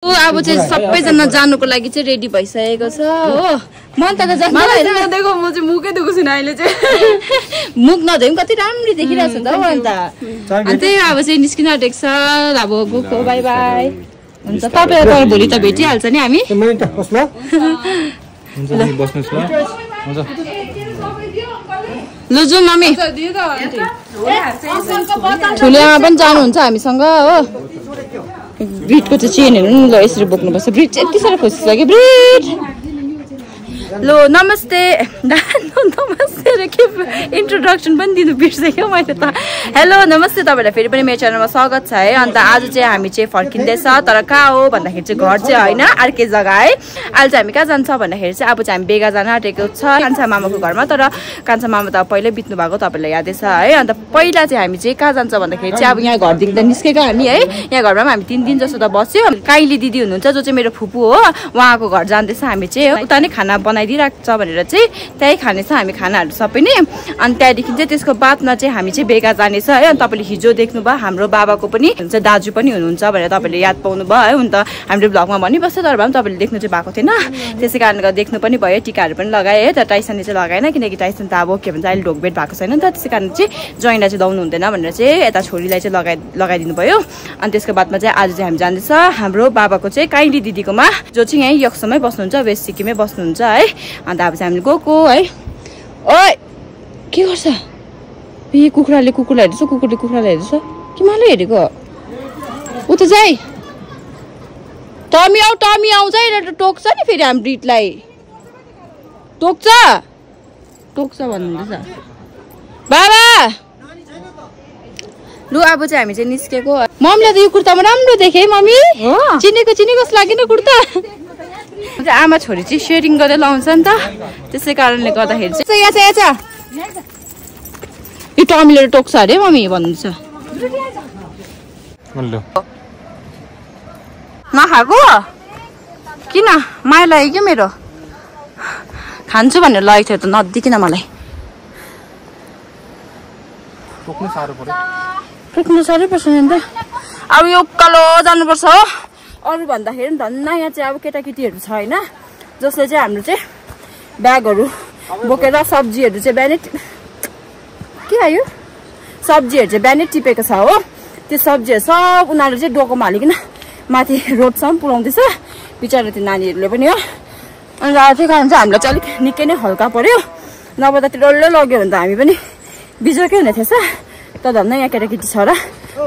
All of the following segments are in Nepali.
अब चाहिँ सबैजना जानुको लागि चाहिँ रेडी भइसकेको छ हो। मन त म चाहिँ मुखै दुखेको छुइनँ अहिले चाहिँ। मुख नधोए पनि कति राम्रो देखिरहेको छ नि त हौ अन्त। अनि त्यही हो, अब चाहिँ निस्किन आँटेको छ अब गएको बाई बाई। हुन्छ तपाईँ तर भोलि त भेटिहाल्छ नि हामी। त ल हुन्छ नि बस्नुहोस् ल। हुन्छ। लु जाउँ मम्मी त ठुलो आमा पनि जानुहुन्छ हामीसँग हो। ब्रिडको चाहिँ चेनहरू नि ल यसरी बोक्नुपर्छ ब्रिड चाहिँ यति साह्रो खुसी कि ब्रिड लो नमस्ते। नमस्ते। के इन्ट्रोडक्सन पनि दिनु बिर्सेँ मैले त? हेलो नमस्ते तपाईँलाई फेरि पनि मेरो च्यानलमा स्वागत छ है। अन्त आज चाहिँ हामी चाहिँ फर्किँदैछ तर कहाँ हो भन्दाखेरि चाहिँ घर चाहिँ होइन अर्कै जग्गा है। अहिले चाहिँ हामी कहाँ जान्छ भन्दाखेरि चाहिँ अब चाहिँ हामी बेगा जान आँटेको छ कान्छा मामाको घरमा तर कान्छा मामा त पहिल्यै बित्नु भएको तपाईँलाई यादै छ है। अन्त पहिला चाहिँ हामी चाहिँ कहाँ जान्छ भन्दाखेरि चाहिँ अब यहाँ घरदेखि त निस्केको हामी है। यहाँ घरमा पनि हामी तिन दिन जस्तो त बस्यो। काइली दिदी हुनुहुन्छ जो चाहिँ मेरो फुपू हो उहाँको घर जाँदैछ हामी चाहिँ। उता नै खाना बनाइदिइरहेको छ भनेर चाहिँ त्यहीँ खानेछ हामी खानाहरू सबै। नै अनि त्यहाँदेखि चाहिँ त्यसको बादमा चाहिँ हामी चाहिँ बेगा जानेछ है। अनि तपाईँले हिजो देख्नुभयो हाम्रो बाबाको पनि हुन्छ दाजु पनि हुनुहुन्छ भनेर तपाईँले याद पाउनु भयो है अन्त हाम्रो ब्लगमा भनिबस्छ तर भए पनि तपाईँले देख्नु चाहिँ भएको थिएन। त्यसै कारणले गर्दा देख्नु पनि भयो टिकाहरू पनि लगाएँ है। तर टाइसनले चाहिँ लगाएन किनकि टाइसन त अब के भन्छ अहिले ढोकबेट भएको छैन नि त। त्यसै कारण चाहिँ जोइनलाई चाहिँ लाउनु हुँदैन भनेर चाहिँ यता छोरीलाई चाहिँ लगाइ लगाइदिनु भयो अनि त्यसको बादमा चाहिँ आज चाहिँ हामी जाँदैछ हाम्रो बाबाको चाहिँ काइली दिदीकोमा जो चाहिँ यहीँ यक्समै बस्नुहुन्छ वेस्ट सिक्किममै बस्नुहुन्छ है। अन्त अब चाहिँ हामीले गएको है। ओइ! के गर्छ? ए कुखुराले कुकुरलाई हेर्दैछ कुकुरले कुखुरालाई हेर्दैछ। कि मैले हेरेको? उता जाइ टमी आऊ टमी आउँछ है टोक्छ नि फेरि हाम्रो ब्रिडलाई टोक्छ? टोक्छ भन्नुहुँदैछ बाबा! लु अब चाहिँ हामी चाहिँ निस्केको। मम्मीलाई त यो कुर्तामा राम्रो देखेँ है मम्मी। चिनेको चिनेको जस्तो लागेन कुर्ता। आमा छोरी चाहिँ सेयरिङ गरेर लाउँछ नि त। त्यसै कारणले गर्दाखेरि चाहिँ। यो टमीले टोक्छ अरे मम्मी भन्नुहुन्छ। ल नखाएको? किन? माया लाग्यो क्या मेरो? खान्छु भनेर लगेको थियो त नदिकिन मलाई। टोक्नु साह्रो पर्छ नि त अब यो उकालो जानुपर्छ हो। अरू भन्दाखेरि धन्न यहाँ चाहिँ अब केटाकेटीहरू छ होइन। जसले चाहिँ हाम्रो चाहिँ ब्यागहरू बोकेर सब्जीहरू चाहिँ बिहानै आयो। सब्जीहरू चाहिँ बिहानै टिपेको छ हो। त्यो सब्जीहरू सब उनीहरू चाहिँ डोकोमा हालिकन माथि रोडसम्म पुऱ्याउँदैछ। बिचरा त्यो नानीहरूले पनि हो। अन्त त्यही कारण चाहिँ हामीलाई चाहिँ अलिक निकै नै हल्का पऱ्यो नभए त त्यो डल्लै लग्यो भने त हामी पनि बिजोकै हुने थिएछ। त धन्न यहाँ केटाकेटी छ र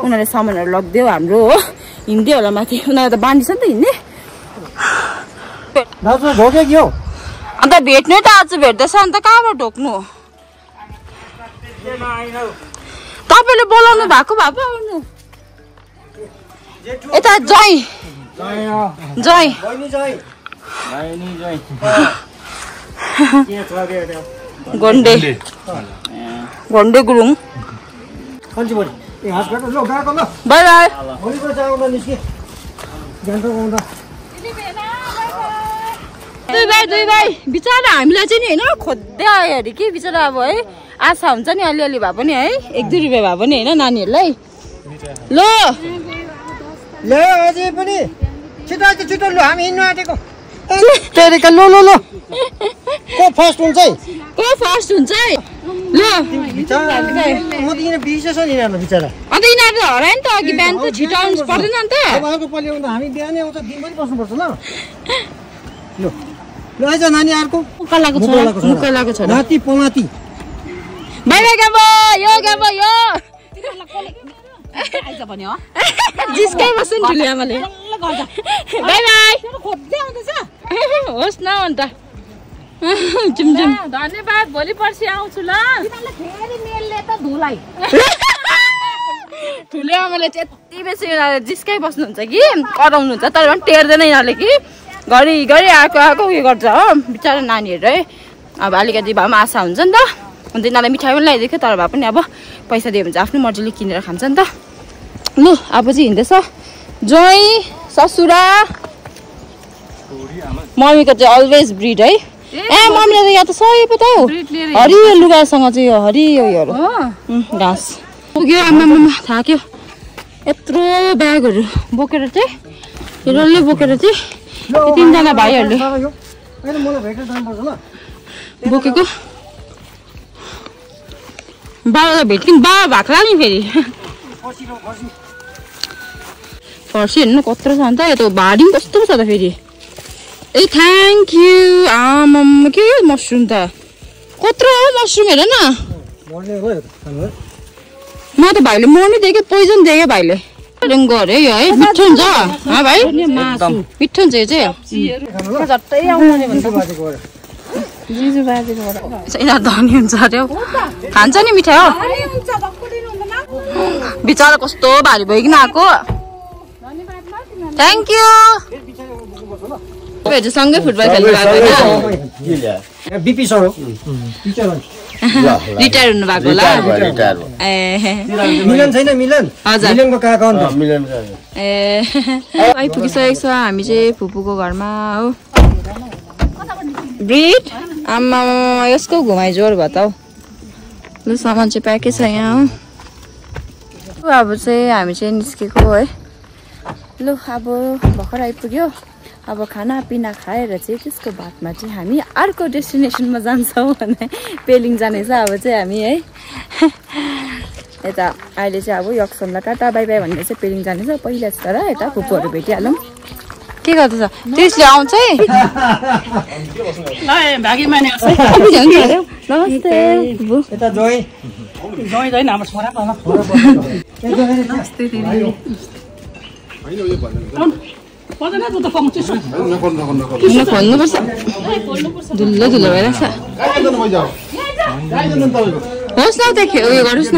उनीहरूले सामानहरू लगिदियो हाम्रो हो। हिँड्दै होला माथि। उनीहरू त बाँधिछ नि त हिँड्ने। अन्त भेट्नु त आज भेट्दैछ। अन्त कहाँबाट ढोक्नु तपाईँले बोलाउनु भएको भए पो आउनु। यता जय। जय। घन्डे घन्डे गुरुङ। बाई बाई दुई भाइ दुई भाइ बिचरा हामीलाई चाहिँ नि होइन खोज्दै आयो अरे कि बिचरा अब है। आशा हुन्छ नि अलिअलि भए पनि है? एक दुई रुपियाँ भए पनि होइन नानीहरूलाई? ल! ल्यायो अझै पनि। छिटो छिटो लु हामी हिँड्नु आँटेको। तेरेका लो! लो लो को फर्स्ट हुन्छ है? को फर्स्ट हुन्छ है? ल! म त किन बिर्सेछ नि यिनीहरू बिचरा। अन्त यिनीहरू त हरायो नि त अघि बिहान त छिटो आउनु पर्दैन नि त। अब अर्को पालि आउँदा हामी बिहानै आउँछ दिनभरि बस्नुपर्छ ल। लु। लु आइज नानी अर्को। मुकलाको छोरा मुकलाको छोरा नाति पमाती बाई बाई गाबो यो गाबो यो? जिस्कै बस्नु नि ठुलो आमाले। Bye bye. होस् न अन्त। जुम जुम धन्यवाद भोलि पर्सि आउँछु ल। ठुलो आमाले चाहिँ यति बेसी यिनीहरूले जिस्कै बस्नुहुन्छ कि? कराउनुहुन्छ तर पनि टेर्दैन यिनीहरूले कि? घरि घरि आएको आएको उयो गर्छ हो? बिचरा नानीहरू है। अब अलिकति भए पनि आशा हुन्छ नि त। अन्त यिनीहरूलाई मिठाई पनि ल्याइदिएको थियो तर भए पनि अब पैसा दियो भने चाहिँ आफ्नो मर्जीले किनेर खान्छ नि त। लु अब चाहिँ हिँड्दैछ। जोइ ससुरा। मम्मीको चाहिँ अलवेज ब्रिड है। ए मम्मीले त यहाँ त सबै पो त हौ हरियो लुगासँग चाहिँ यो हरियो उयोहरू हो। उम्, घाँस। पुग्यो आमामा थाक्यो यत्रो ब्यागहरू बोकेर चाहिँ डल्लै बोकेर चाहिँ तिनजना भाइहरूले बोकेको। बाबालाई भेट्किन बाबा भएको नि फेरि। फर्सी हेर्नु कत्रो छ अन्त यो त भारी पनि कस्तो छ त फेरि। ए थ्याङ्क यू आमाम के मसरुम त? कत्रो हो मसरुम हेर न। म त भाइले मर्ने दिएँ क्या पोइजन दिएँ क्या भाइले अरे यो है मिठो हुन्छ। हँ भाइ? मिठो हुन्छ यो चाहिँ। यिनीहरू धनी हुन्छ अरे हौ खान्छ नि मिठाई हो बिचरा कस्तो भारी भइकन आएको थ्याङ्क यू तपाईँहरू सँगै फुटबल खेल्नु भएको होइन रिटायर हुनु भएको होला ए आइपुगिसकेको छ हामी चाहिँ फुपूको घरमा हो ब्रिड आमा यसको घुमाइ जोर भयो त हौ लु सामान चाहिँ प्याकै छ यहाँ हो। अब चाहिँ हामी चाहिँ निस्केको है लु अब भर्खर आइपुग्यो। अब खानापिना खाएर चाहिँ त्यसको बादमा चाहिँ हामी अर्को डेस्टिनेसनमा जान्छौँ भने पेलिङ जानेछ अब चाहिँ हामी है। यता अहिले चाहिँ अब यक्सनलाई टाटा बाई बाई भनेर चाहिँ पेलिङ जानेछ। पहिला तर यता फुपूहरू भेटिहालौँ। के गर्दैछ त्यसले आउँछ है खोल्नुपर्छ धुलो धुलो भइरहेछ होस् न त्यो उयो गरोस् न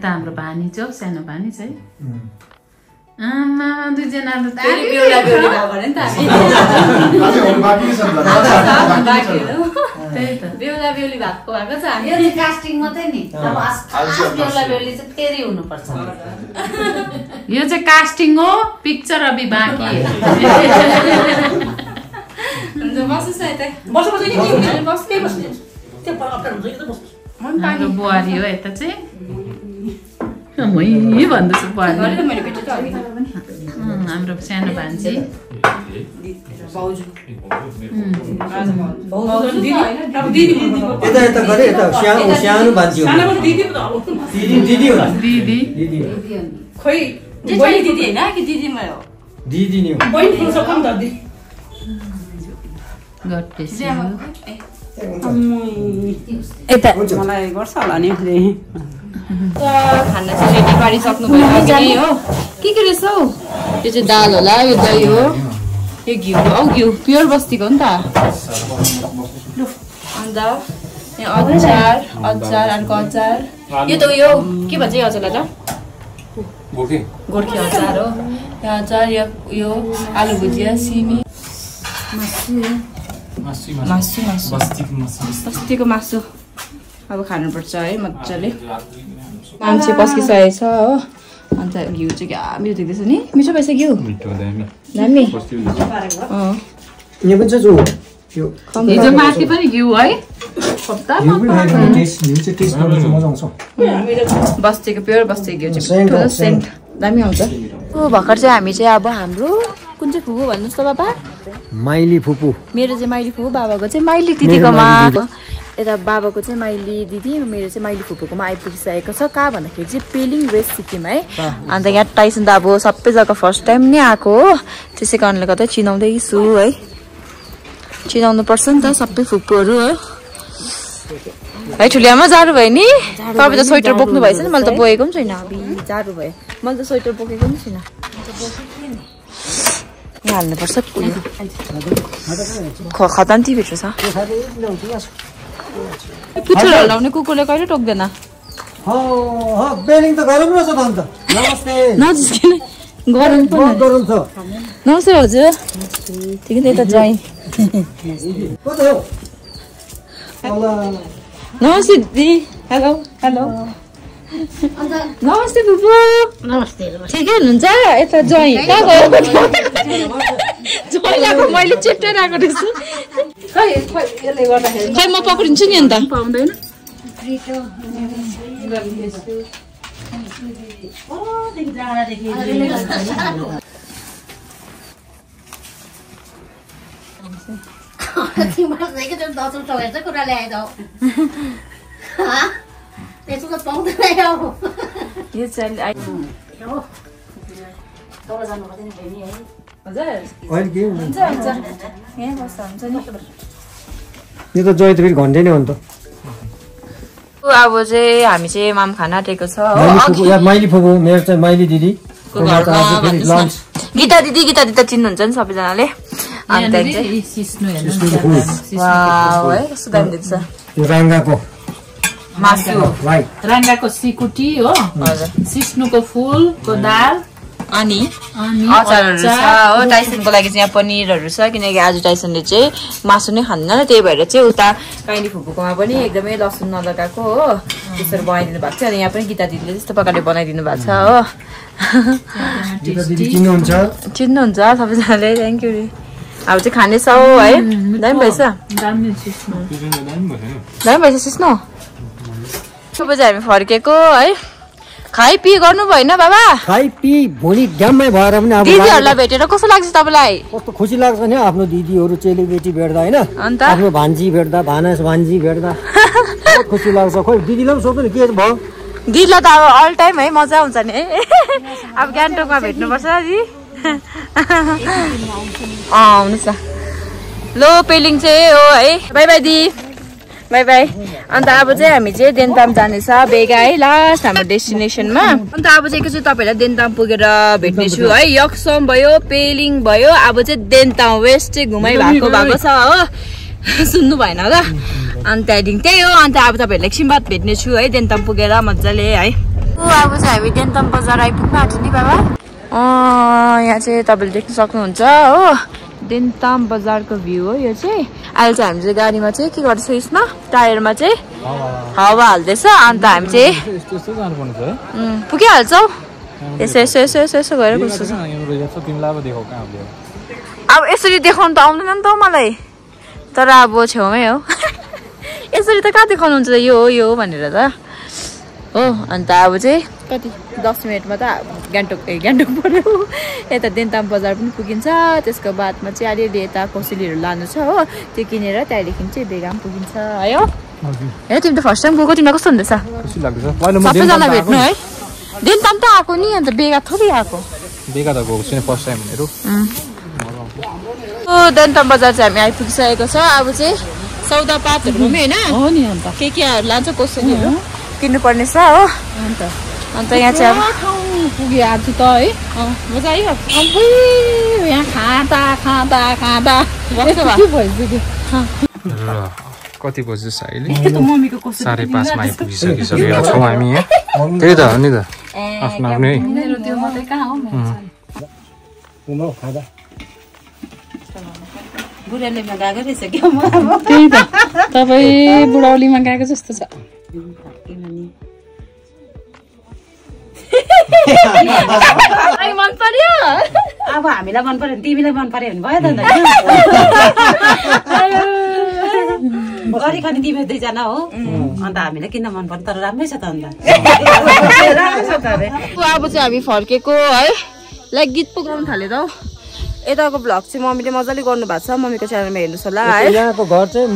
यता हाम्रो भानी छ हौ, सानो भानी छ है। आमा दुईजना त त। त्यही त। बेहुला बेहुली भएको भएको छ। यो चाहिँ कास्टिङ मात्रै नि। अब खास बेहुला बेहुली चाहिँ तेरि हुनुपर्छ। यो चाहिँ कास्टिङ हो पिक्चर अभि बाँकी बुहारी हो यता चाहिँ। मै भन्दैछु हाम्रो सानो भान्जी यता यता गरे यता सानो सानो मान्छे हो दिदी दिदी हो दिदी दिदी हो बहिनी दिदी होइन कि दिदीमै हो दिदी नि हो गट्टेसी मलाई गर्छ होला नि खाना चाहिँ रेडी अघि हो। के के रहेछ हौ? यो चाहिँ दाल होला यो दही हो यो घिउ हो। औ घिउ प्योर बस्तीको हो नि त। अन्त अचार अचार अर्को अचार। यो त उयो के भन्छ यो अचारलाई त? गोर्खे। अचार हो। यो अचार यो यो आलु भुजिया सिमी। मासु। मासु। बस्तीको मासु। अब खानुपर्छ है मजाले। मान्छे पस्किसकेको छ हो। अन्त घिउ चाहिँ क्या मिठो देख्दैछ नि? मिठो भएछ घिउ दामी। अँ। यहाँ पनि छ जो। यो हिजो माथि पनि घिउ है। चाहिँ चाहिँ बस्तीको प्योर बस्तीको घिउ चाहिँ सेन्ट दामी आउँछ। ओ भर्खर चाहिँ हामी चाहिँ अब हाम्रो कुन चाहिँ फुपू भन्नुहोस् त बाबा? माइली फुपू। मेरो चाहिँ माइली फुपू बाबाको चाहिँ माइली दिदीकोमा यता बाबाको चाहिँ माइली दिदी मेरो चाहिँ माइली फुपूकोमा आइपुगिसकेको छ। कहाँ भन्दाखेरि चाहिँ पेलिङ वेस्ट सिक्किम है। अन्त यहाँ टाइसन त अब सबै जग्गा फर्स्ट टाइम नै आएको हो। त्यसै कारणले गर्दा चिनाउँदैछु है। चिनाउनु पर्छ नि त सबै फुपूहरू हो। है ठुलियामा जाडो भयो नि? तपाईँ त स्वेटर बोक्नु भएछ नि मैले त बोकेको पनि छैन अबि जाडो भयो। मैले त स्वेटर बोकेको पनि छैन हाल्नुपर्छ। खतान भित्र छ। पुच्छर हल्लाउने कुकुरले कहिले टोक्दैन? हो हो बेलिङ त गरम रहेछ त। अन्त नमस्ते नजिस्किने गरम पनि गरम छ नमस्ते हजुर। ठिकै त्यही त ज्वाइँ कता हो? तल नमस्ते दिदी। Hello hello. नमस्ते बुबु। नमस्ते ठिकै हुनुहुन्छ? यता ज्वाइँ कहाँ गयो? ज्वाइँ आएको मैले चेप्टाइ आएको रहेछु। खै म पक्रिन्छु नि अन्त। पाउँदैन। कुरा त्यसो त पाउँदैन यो त जय त फेरि घन्टे नै हो नि त अब चाहिँ हामी चाहिँ माम खाना आँटेको छ हो माइली फुपू मेरो चाहिँ माइली दिदी गीता दिदी गीता दिदी त चिन्नुहुन्छ नि सबैजनाले अनि त्यहाँदेखि मासु राङ्गाको सिकुटी हो हजुर सिस्नुको फुलको दाल अनि अचारहरू छ हो टाइसनको लागि चाहिँ यहाँ पनिरहरू छ किनकि आज टाइसनले चाहिँ मासु नै खाँदैन त्यही भएर चाहिँ उता काइली फुपूकोमा पनि एकदमै लसुन नलगाएको हो। त्यसरी बनाइदिनु भएको छ अनि यहाँ पनि गीता दिदीले त्यस्तो प्रकारले बनाइदिनु भएको छ हो। चिन्नुहुन्छ? सबैजनाले थ्याङ्क यू अब चाहिँ खानेछौ है दामी भएछ। दामी भएछ। सिस्नु। अब चाहिँ हामी फर्केको है। खाइ पि गर्नु भएन बाबा। खाइ पी भोलि ड्याममै भएर पनि अब दिदीहरूलाई भेटेर कस्तो लाग्छ तपाईँलाई? कस्तो खुसी लाग्छ नि आफ्नो दिदीहरू चेलीबेटी भेट्दा होइन? अन्त? आफ्नो भान्जी भेट्दा भानस भान्जी भेट्दा। खुसी लाग्छ खोइ दिदीलाई पनि सोध्नु नि के भयो दिदीलाई त अब अल टाइम है मजा आउँछ नि। है अब गान्तोकमा भेट्नुपर्छ दि अँ आउनुहोस् न लो पेलिङ चाहिँ हो है। बाई बाई दि। बाई बाई अन्त अब चाहिँ हामी चाहिँ देन्ताम जानेछ बेगा है लास्ट हाम्रो डेस्टिनेसनमा अन्त अब चाहिँ एकैचोटि तपाईँलाई देन्ताम पुगेर भेट्नेछु है। यक्सम भयो पेलिङ भयो अब चाहिँ देन्ताम वेस्ट चाहिँ घुमाइ भएको भएको छ हो। सुन्नु भएन होला अनि त्यहाँदेखि त्यही हो अन्त अब तपाईँहरूलाई एकछिन बाद भेट्नेछु है देन्ताम पुगेर मजाले है। अब चाहिँ हामी देन्ताम बजार आइपुग्नु आँट्यो नि बाबा। यहाँ चाहिँ तपाईँले देख्न सक्नुहुन्छ हो। देन्ताम बजारको भ्यू हो यो चाहिँ। अहिले चाहिँ हामी चाहिँ गाडीमा चाहिँ के गर्दैछ यसमा? टायरमा चाहिँ हावा। हाल्दैछ अन्त हामी चाहिँ पुगिहाल्छौ। यसो यसो यसो यसो यसो तिमीलाई अब यसरी देखाउनु त आउँदैन नि त मलाई। तर अब छेउमै हो। यसरी त कहाँ देखाउनुहुन्छ यो हो यो हो भनेर त। हो अन्त अब चाहिँ कति? दस मिनटमा त गान्तोक ए गान्तोक पऱ्यो यता देन्ताम बजार पनि पुगिन्छ। त्यसको बादमा चाहिँ अलिअलि यता कौसलीहरू लानु छ हो। त्यो किनेर त्यहाँदेखि चाहिँ बेगा पनि पुगिन्छ है हो। हे तिमी त फर्स्ट टाइम गएको तिमीलाई कस्तो हुँदैछ? सबैजना भेट्नु है। देन्ताम त आएको नि अन्त बेगा थोरै आएको। बेगा त गएको छैन फर्स्ट टाइम मेरो देन्ताम बजार चाहिँ हामी आइपुगिसकेको छ। अब चाहिँ सौदापातहरू पनि होइन? हो नि अन्त। के केहरू लान्छ कोसेलीहरू किन्नुपर्ने छ हो। अन्त। अन्त यहाँ चाहिँ अब आज त है। अँ, मजा यहाँ खाँदा खाँदा खाँदा। भइसक्यो? कति बज्दैछ अहिले यस्तो मम्मीको कस्तो साढे पाँचमा आइपुगिसकिसकेका छौँ हामी यहाँ त्यही त हो नि त आफ्नो आफ्नै मेरो त्यो मात्रै कहाँ हो उमा खाँदा बुढालेमा गएको रहेछ क्या म अब? त्यही त। तपाईँ बुढौलीमा गएको जस्तो छ। आई मन पर्यो? अब हामीलाई मन पर्यो भने तिमीलाई मन पर्यो भने भयो त गरिकन तिमी दुईजना हो। अन्त हामीलाई किन मन पर्यो तर राम्रै छ त अन्त। अब चाहिँ हामी फर्केको है? लाइक गीत पो गाउनु थाल्यो त हौ। यताको भ्लग चाहिँ मम्मीले मजाले गर्नु भएको छ। मम्मीको च्यानलमा हेर्नुहोस् होला है। यहाँको घर चाहिँ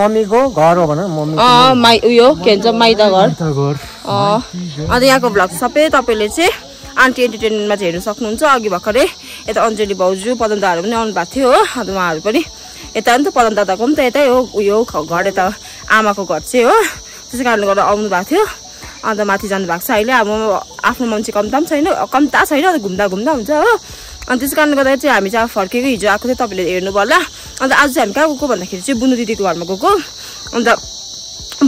मम्मीको घर हो भन मम्मी अँ माइ उयो के भन्छ माइता घर। अँ अन्त यहाँको भ्लग सबै तपाईँले चाहिँ आन्टी एन्टरटेनमेन्टमा चाहिँ हेर्नु सक्नुहुन्छ। अघि भर्खरै यता अञ्जली भाउजू पदम दादाहरू पनि आउनु भएको थियो हो। अन्त उहाँहरू पनि यता नि त पदम दादाको पनि त यतै हो उयो घर यता आमाको घर चाहिँ हो। त्यसै कारणले गर्दा आउनु भएको थियो। अन्त माथि जानु भएको छ अहिले। अब आफ्नो मान्छे कम्ता पनि छैन कम्ता छैन अन्त घुम्दा घुम्दा हुन्छ हो। अनि त्यस कारणले गर्दा चाहिँ हामी चाहिँ अब फर्केको हिजो आएको थियो तपाईँले हेर्नु होला। अन्त आज चाहिँ हामी कहाँ गएको भन्दाखेरि चाहिँ बुनु दिदीको घरमा गएको। अन्त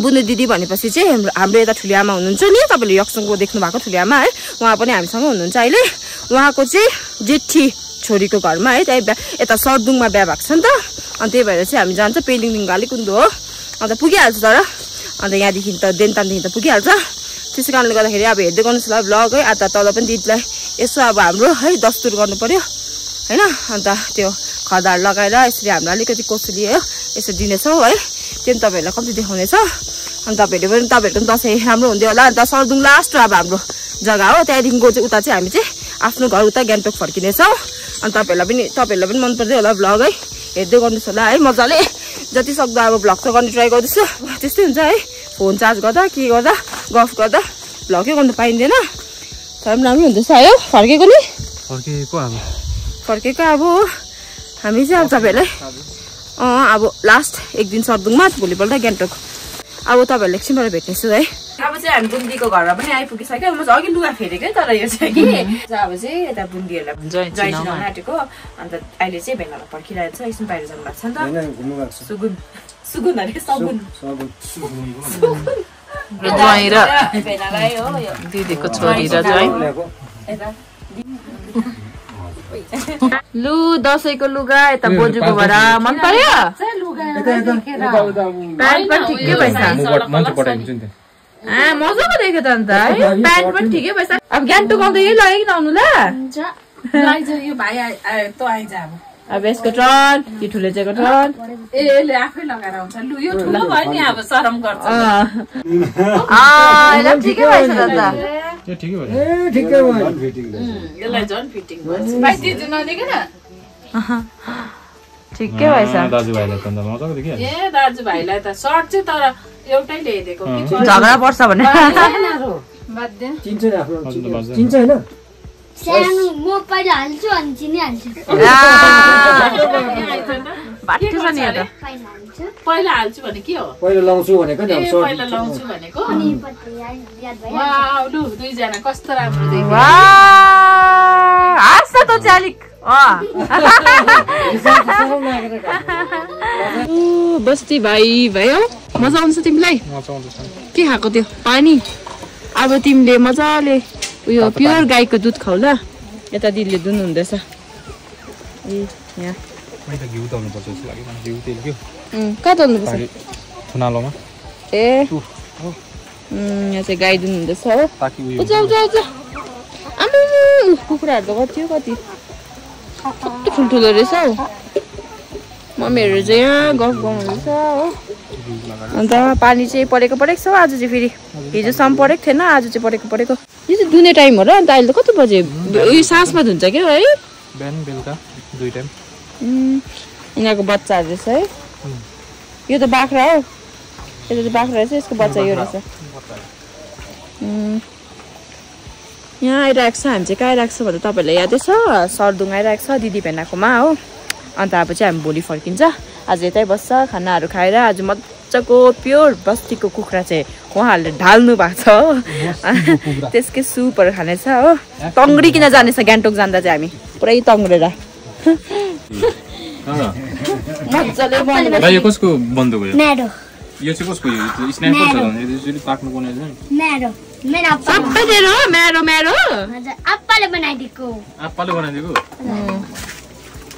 बुनु दिदी भनेपछि चाहिँ हाम्रो हाम्रो यता ठुली आमा हुनुहुन्छ नि तपाईँले यक्सङको देख्नु भएको ठुली आमा है। उहाँ पनि हामीसँग हुनुहुन्छ अहिले। उहाँको चाहिँ जेठी छोरीको घरमा है त्यही यता सरदुङमा बिहा भएको छ नि त। अनि त्यही भएर चाहिँ हामी जान्छ पेलिङदेखिको अलिक उन्दो हो। अन्त पुगिहाल्छ तर। अन्त यहाँदेखि त देनतानदेखि त पुगिहाल्छ। त्यसै कारणले गर्दाखेरि अब हेर्दै गर्नुहोस् ल भ्लग है। आता तल पनि दिदीलाई यसो अब हाम्रो है दस्तुर गर्नु पऱ्यो होइन? अन्त त्यो खदार लगाएर यसरी हाम्रो अलिकति कोसुली हो यसो दिनेछौँ है। त्यो पनि तपाईँहरूलाई कम्ती देखाउनेछ। अनि तपाईँहरूले पनि तपाईँहरूको पनि दसैँ राम्रो हुँदै होला। अन्त सरदुङ लास्ट अब हाम्रो जग्गा हो। त्यहाँदेखिको चाहिँ उता चाहिँ हामी चाहिँ आफ्नो घर उता गान्तोक फर्किनेछौँ। अनि तपाईँहरूलाई पनि तपाईँहरूलाई पनि मन पर्दै होला भ्लग है। हेर्दै गर्नुहोस् होला है मजाले। जति सक्दो अब भ्लग त गर्ने ट्राई गर्दैछु। त्यस्तै हुन्छ है। फोन चार्ज गर्दा के गर्दा गफ गर्दा भ्लगै गर्नु पाइँदैन। तर पनि राम्रो हुँदैछ है फर्केको नि फर्किएको अब। फर्केको अब हामी चाहिँ अब तपाईँहरूलाई अँ अब लास्ट एक दिन सर्दुङमा भोलिपल्ट गान्तोक। अब तपाईँहरूलाई एकछिनबाट भेट्नेछु है। अब चाहिँ हामी बुन्दीको घरमा पनि आइपुगिसक्यो। म चाहिँ अघि लुगा फेरेकै तर यो चाहिँ कि? अब चाहिँ यता बुन्दीहरूलाई जय जय चिनाउन आँटेको अन्त अहिले चाहिँ भेनालाई पर्खिरहेको छ एकछिन बाहिर जानु भएको छ नि त। सुगुन। सुगुन अरे सगुन। ज्वाइँ र। भेनालाई हो यो दिदीको छोरी र ज्वाइँ लु दसैँको लुगा यता बोजूकोबाट मन पर्यो? प्यान्ट पनि ठिकै भएछ मजाको देख्यो त अन्त है? प्यान्ट पनि ठिकै भएछ अब गान्तोक आउँदा यही लगायो कि आउनु ल यो भाइ तँ आइज अब। अब यसको टर्न कि ठुले चाहिँको टर्न ए यसले आफै लगाएर आउँछ। लु यो ठुलो भयो नि अब शरम गर्छ। ठिकै भएछ त अन्त। त्यो ठिकै भयो ए ठिकै भयो। यसलाई झन् फिटिङ भन्छ। भाइ दिदी नदेखेन? ठिकै भएछ। दाजुभाइलाई त ए दाजुभाइलाई सर्ट चाहिँ तर एउटै ल्याइदिएको। झगडा पर्छ भने। चिन्छ होइन? सानो म पहिला हाल्छु अनि चिनिहाल्छु बाटो छ नि यो त पहिला हाल्छु पहिला हाल्छु भने के हो पहिला लाउँछु भनेको नि पहिला लाउँछु भनेको अनि वाउ लु दुईजना कस्तो राम्रो देखियो वाह, हाँस न त चाहिँ अलिक अँ। ऊ, बस्ती भाइ भयो मजा आउँछ तिमीलाई के खाएको त्यो पानी अब तिमीले मजाले उयो प्योर गाईको दुध खाऊ ल। यता दिदीले दुध हुँदैछ। ए यहाँ। मैले त घिउ तल्नुपर्छ जस्तो लाग्यो। मलाई घिउ तेल क्या उम्, कहाँ तल्नुपर्छ? पारी थुनालोमा। ए। उम्, यहाँ चाहिँ गाई हो। कुखुराहरू त कति हो कति? कस्तो ठुल्ठुलो रहेछ हौ। मम्मीहरू चाहिँ यहाँ गफ गर्नुहुँदैछ हो। अन्त पानी चाहिँ परेको परेको छ हौ आज चाहिँ फेरि। हिजोसम्म परेको थिएन आज चाहिँ परेको परेको। यो चाहिँ दुने टाइम हो र अन्त अहिले त कति बजे? उयो साँझमा धुन्छ क्या है? बिहान बेलुका दुई टाइम यिनीहरूको बच्चाहरू रहेछ है। यो त बाख्रा हो। यो त बाख्रा रहेछ यसको बच्चा यो रहेछ। यहाँ आइरहेको छ हामी चाहिँ कहाँ आइरहेको छ भन्दा तपाईँहरूलाई यादै छ? सरदुङ आइरहेको छ दिदी भेनाकोमा हो। अन्त अब चाहिँ हामी भोलि फर्किन्छ। आज यतै बस्छ खानाहरू खाएर आज मजाको प्योर बस्तीको कुखुरा चाहिँ उहाँहरूले ढाल्नु भएको छ। हो त्यसकै सुपहरू खानेछ हो। तङ्ग्रिकन जानेछ? गान्तोक जाँदा चाहिँ हामी। पुरै तङ्ग्रेर। कसको यो चाहिँ कसको स्न्यापर छ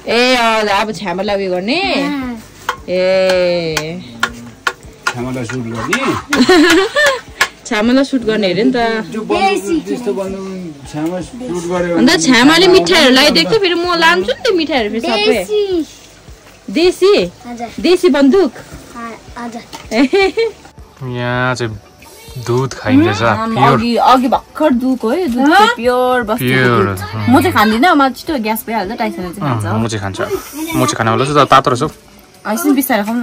ए हजुर अब छ्यामालाई उयो गर्ने। ए। खानालाई सुट गर्ने? छ्यामालाई सुट गर्ने अरे नि त। त्यस्तो भन्नु छामा सुट गर्यो अन्त छ्यामाले मिठाईहरू लगाइदिएको थियो फेरि म लान्छु नि त मिठाईहरू फेरि सबै। देसी? देसी बन्दुक? यहाँ चाहिँ दुध खाइँदैछ प्योर अघि अघि भर्खर दुध हो यो दुध चाहिँ प्योर दुध म चाहिँ खाँदिनँ मलाई छिटो ग्यास भइहाल्छ टाइसनले चाहिँ खान्छ। म चाहिँ खान्छु। म चाहिँ खाने वाला छु तर तातो रहेछ हौ। एकछिन बिस्तारै खाउँ न।